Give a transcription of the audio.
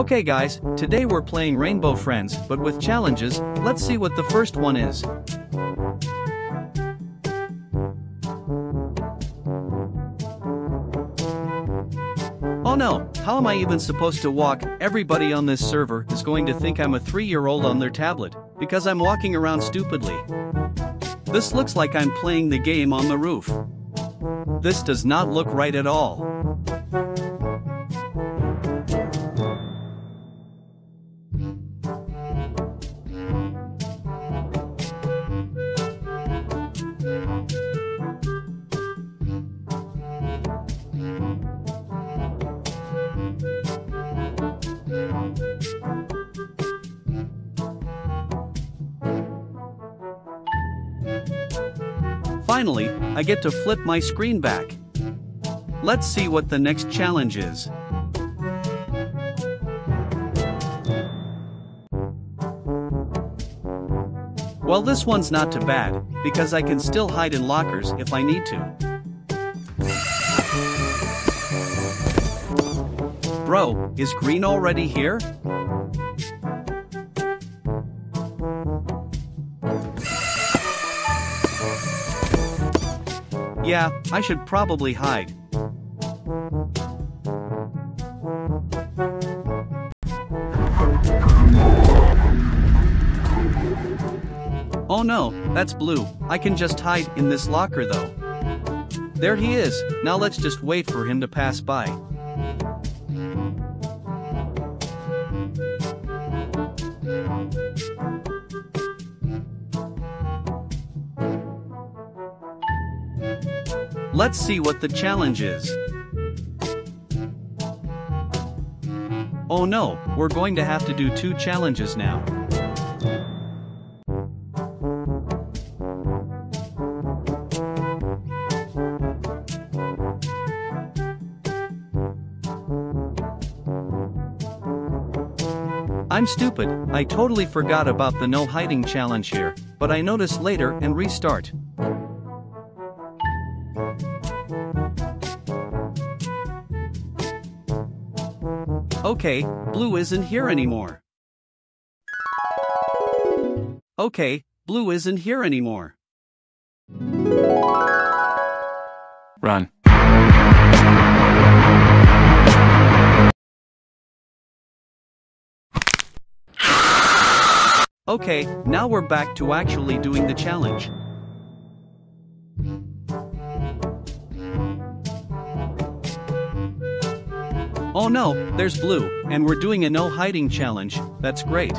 Okay guys, today we're playing Rainbow Friends, but with challenges, let's see what the first one is. Oh no, how am I even supposed to walk? Everybody on this server is going to think I'm a 3-year-old on their tablet, because I'm walking around stupidly. This looks like I'm playing the game on the roof. This does not look right at all. Finally, I get to flip my screen back. Let's see what the next challenge is. Well this one's not too bad, because I can still hide in lockers if I need to. Bro, is green already here? Yeah, I should probably hide. Oh no, that's blue. I can just hide in this locker though. There he is, now let's just wait for him to pass by. Let's see what the challenge is. Oh no, we're going to have to do two challenges now. I'm stupid, I totally forgot about the no hiding challenge here, but I notice later and restart. Okay, blue isn't here anymore. Okay, blue isn't here anymore. Run. Okay, now we're back to actually doing the challenge. Oh no, there's blue, and we're doing a no hiding challenge, that's great.